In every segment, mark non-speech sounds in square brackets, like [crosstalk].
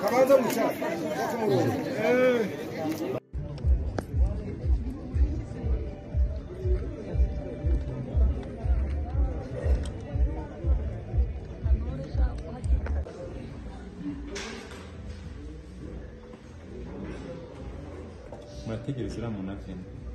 kabanza mukyala uriya muntu avemo aya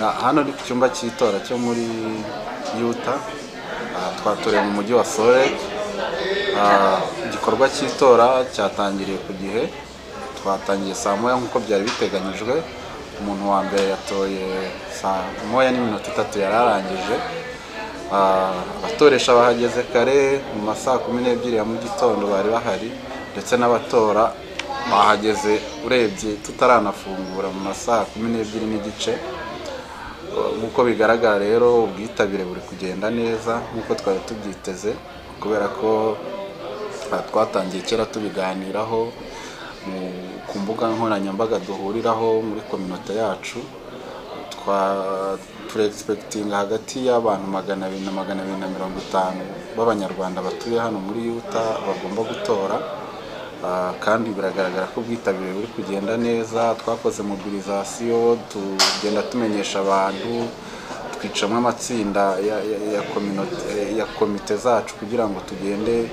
hano ni ku cyumba cy'itora cyo muri yuta Ah, twatoreye mu mujyi wa sore Ah, igikorwa cy'itora cyatangiriye ku gihe. Twatangiye saa moya nk'uko byari biteganyijwe. Umuntu wa mbere yatoye saa moya n'iminota itatu yari arangije. Ah, abatoresha bahageze kare mu ma saa kumi n'ebyiri ya mu gitondo bari bahari. Ndetse n'abatora bahageze urebye tutaranafungura mu ma saa kumi n'ebyiri n'igice. Nk'uko bigaragara rero ubwitabire buri kugenda neza nk'uko twari tubyiteze kubera ko twatangiye kera tubiganiraho ku mbuga nkoranyambaga duhuriraho muri kominote yacu twa turegispekitinga hagati y'abantu magana abiri na magana abiri na mirongo itanu b'abanyarwanda batuye hano muri yuta bagomba gutora. Kandi biragaragara ko ubwitabire buri kugenda neza. Twakoze mobilisation tugenda tumenyesha abantu twicamo amatsinda ya, komite zacu kugira ngo tugende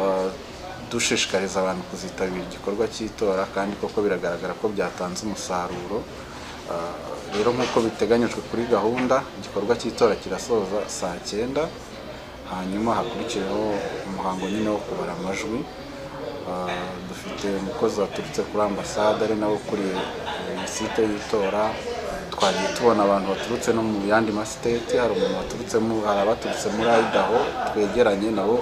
ah, dushishikariza abantu kuzitabira igikorwa cy'itora kandi koko biragaragara ko byatanze umusaruro. Ah, rero nk'uko biteganyijwe kuri gahunda igikorwa cy'itora kirasoza saa cyenda hanyuma hakurikiyeho umuhango nyine wo kubara amajwi. Ah, dufite umukozi waturutse kuri ambasade ari nawe ukuriye iyi site y'itora. Twagiye tubona abantu baturutse no mu yandi masiteti hari umuntu waturutse mu hari abaturutse muri Idaho twegeranye nabo.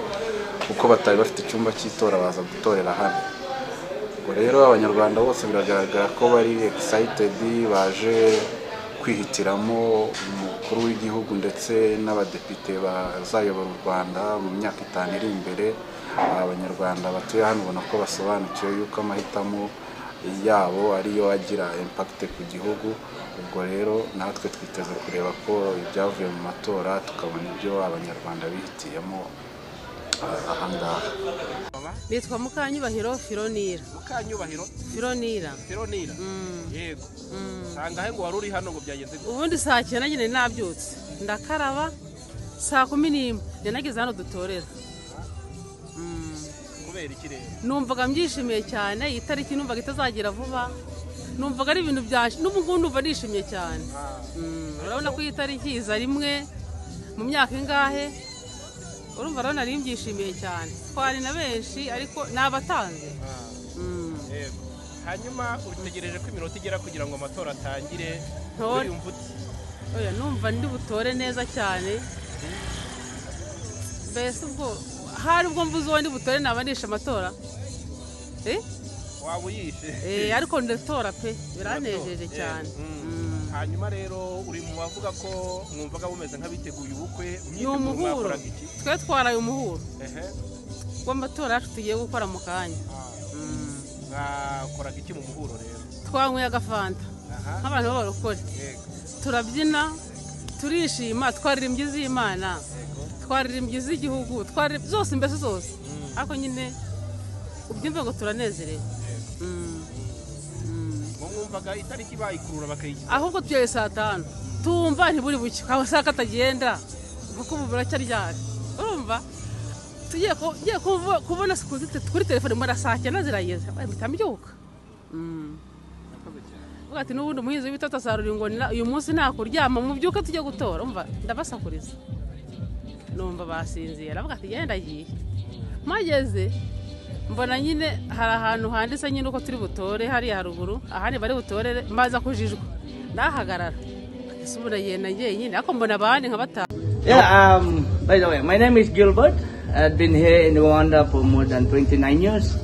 Kuko batari bafite icyumba cy'itora baza gutorera hano. Ubwo rero abanyarwanda bose biragaragara ko bari excited baje kwihitiramo umukuru w'igihugu ndetse n'abadepite bazayobora u Rwanda mu myaka itanu iri imbere. Abanyarwanda batuye hano ubona ko basobanukiwe yuko amahitamo yabo ariyo agira impact ku gihugu. Ubwo rero natwe twiteze kureba ko ibyavuye mu matora tukabona ibyo abanyarwanda bihitiyemo ah, ahangaha nitwa mukanyubahiro fironira. Mukanyubahiro? Fironira. Veronira Mm, yego. Mm. sanga he ngo wari uri hano ngo byagenze gute? Ubundi saa cyenda nyine nabyutse. Ndakaraba saa kumi n'imwe. Nageze hano dutorera. Mm. Kubera iki rero numvaga mbyishimiye cyane iyi tariki numvaga itazagera vuba. Numvaga ari ibintu byaje n'ubu ngubu numva nishimye cyane. Mm, urabona ko iyi tariki iza rimwe mu myaka ingahe? Urumva rero nari mbyishimiye cyane. Twari na benshi ariko ni abatanze Mm. yego. Hanyuma utegereje ko iminota igera kugira ngo amatora atangire? Ute oya numva ndi butore neza cyane. Mbese ubwo hari ubwo mvuze uwo ndi butore naba nishe amatora. Eh? waba uyishe. Eh, ariko ndatora pe biranejeje Yego. cyane. Mm. Mm. hanyuma rero uri mu bavuga ko mwumvaga bumeze nk'abiteguye ubukwe ni umuhuro twe twaraye umuhuro w'amatora yacu tugiye gukora mu kanya. Ah, Mm. mwakoraga iki mu muhuro rero? Twanyweye agafanta. Nk'abantu b'abarokore. Turabyina turishima twaririmbye iz'imana. yego twaririmbye iz'igihugu twari zose mbese zose. Mm. ariko nyine ubyumve ngo turanezerewe. Mm. Mm. ngo mwumvaga itariki bayikurura bakayigeza ahubwo tugeze saa tanu. Tumva ntiburi buke kaba saa katagenda kuko ubu buracyaryari urumva? Tugiye kubona kuri- kuri telefone mbona saa cyenda zirageze. Mpita mbyuka. Avuga ati n'ubundi umuhinzi w'ibitotsi asarura ingoni uyu munsi nta kuryama mubyuke tujye gutora. Umva ndabasakuriza. Numva basinzira. Aravuga ati genda agiye mpageze mbona nyine hari ahantu handitse nyine uko turi butore hariya haruguru ahandi bari butorere mbaza kujijwa. Ndahagarara. Ese ubu ndagenda njyenyine ariko mbona abandi nka batanu Yeah, um, by the way, my name is Gilbert. I've been here in Rwanda for more than 29 years.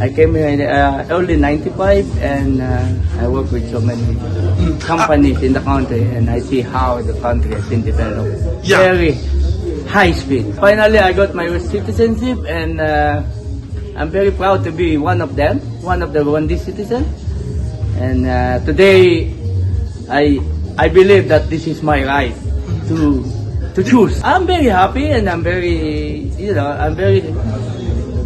I came here in uh, early 95 and uh, I work with so many companies in the country and I see how the country has been developed. Very high speed. Finally, I got my citizenship and uh, I'm very proud to be one of them, one of the Rwandese citizens. And uh, today, I I believe that this is my right to to choose. I'm very happy and I'm very you know I'm very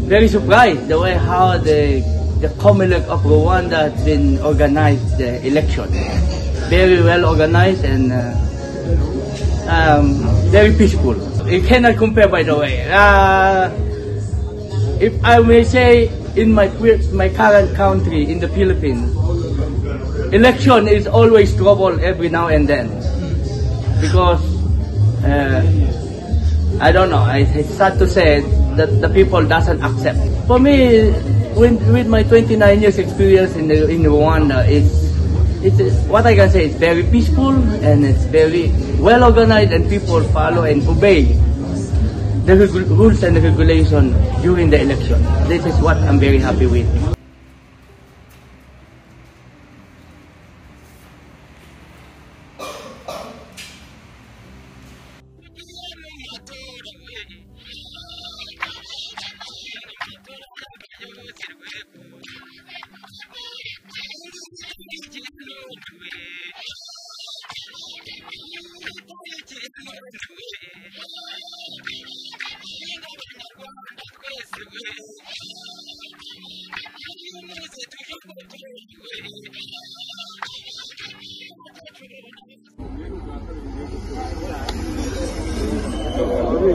very surprised the way how the the Comelec of Rwanda has been organized the election. Very well organized and uh, um, very peaceful. You cannot compare by the way. Uh, if I may say in my my current country in the Philippines, election is always trouble every now and then because uh, I don't know. I- It's sad to say that the people doesn't accept. For me, with, with my 29 years experience in the, in Rwanda, it's it's what I can say. It's very peaceful and it's very well organized, and people follow and obey the rules and regulation during the election. This is what I'm very happy with.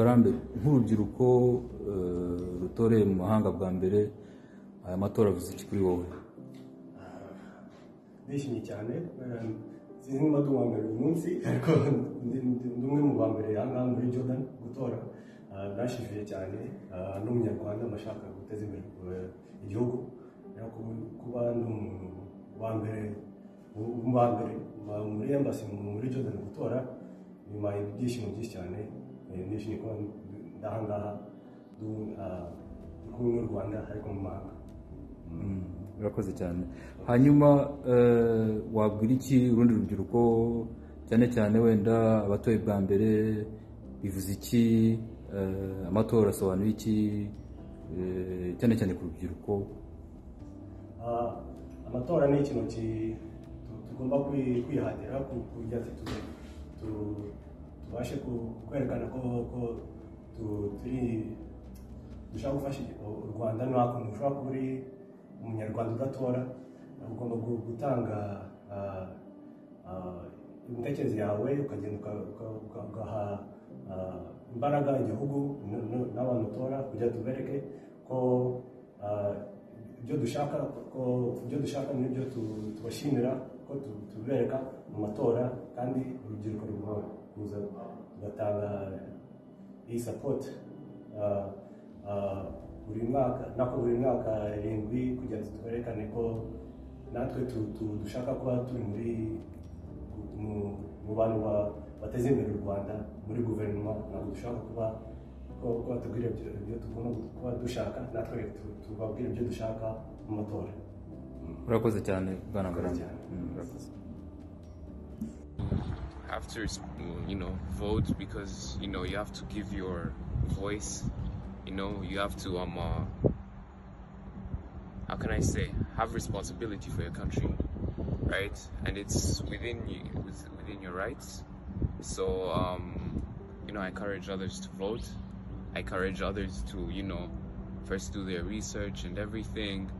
ngarambe nk'urubyiruko eh, rutoreye mu mahanga bwa mbere aya matora avuze iki kuri wowe? Ndishimye cyane. Eh, sinzi niba ndi uwa mbere uyu munsi [laughs] ariko ndi umwe mu ba mbere aha ngaha muri jordan gutora. Ah, nashimishije cyane. Ah, n'umunyarwanda bashaka guteza imbere eh, igihugu. Kuba- ndi umuntu wa mbere mu- ba mbere muri embassy mu- muri jordan gutora bimpaye ibyishimo byinshi cyane. Eh, ndishimye kuba ndi aha ngaha ndi ah, ndi kumwe n'u rwanda ariko mu mahanga urakoze cyane hanyuma wabwira iki urundi rubyiruko cyane cyane wenda abatoye bwa mbere bivuze iki amatora asobanuye iki cyane cyane ku rubyiruko amatora ni ikintu ki- tu- tugomba kwi- kwihatira ku- kugira tu- tubashe kwerekana ko ko tu- turi dushaka gufasha u rwanda nta kuntu ushobora kuba uri umunyarwanda udatora ugomba gu- gutanga imitekerereze yawe ukagenda uka- uka- uka- ugaha ah, imbaraga igihugu n'abantu utora kugira tubereke ko ibyo dushaka ko ibyo dushaka n'ibyo tu- tubashimira ko tu- tubereka mu matora kandi urubyiruko rugomba kuza tugatanga iyi sapoti buri mwaka nako buri mwaka irindwi kugira ngo twerekane ko natwe dushaka kuba turi muri mu- bantu ba- bateza imbere u rwanda muri guverinoma ntabwo dushaka kuba ko batubwira ibyo tugomba kuba dushaka natwe tu- tubabwira ibyo dushaka mu matora. Urakoze cyane bwana Mm, have to, you know, vote because you know you have to give your voice. You know, you have to um, uh, how can I say, have responsibility for your country, right? And it's within you, within your rights. So um, you know, I encourage others to vote. I encourage others to, you know, first do their research and everything,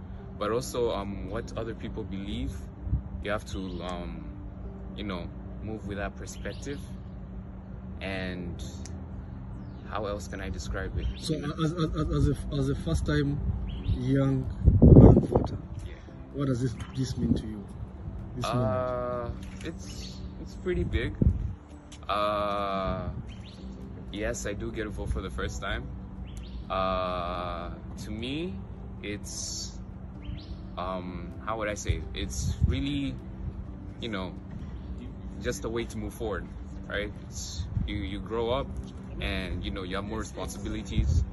but also um, what other people believe. You have to, um, you know, move with that perspective. And how else can I describe it? So, as, as, as, a, as a first time young voter, what does this, this mean to you? This moment? Uh, it's it's pretty big. Uh, yes, I do get a vote for the first time. Uh, to me, it's um, how would I say? It's really, you know, just a way to move forward, right? It's, you you grow up, and you know you have more responsibilities,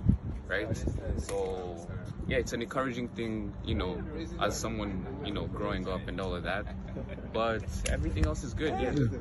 right? So yeah, it's an encouraging thing, you know, as someone you know growing up and all of that. But everything else is good. Yeah.